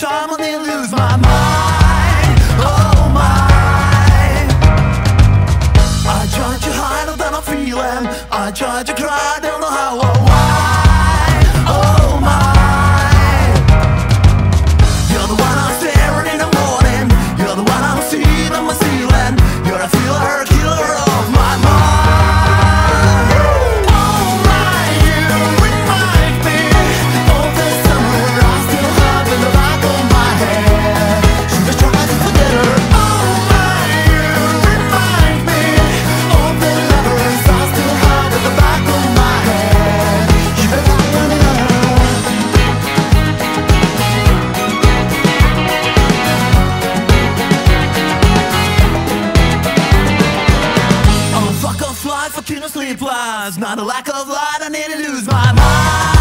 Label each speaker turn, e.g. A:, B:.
A: time and then lose my mind. Oh my. I tried to hide, but then I feel them. I tried to lies, not a lack of light, I need to lose my mind.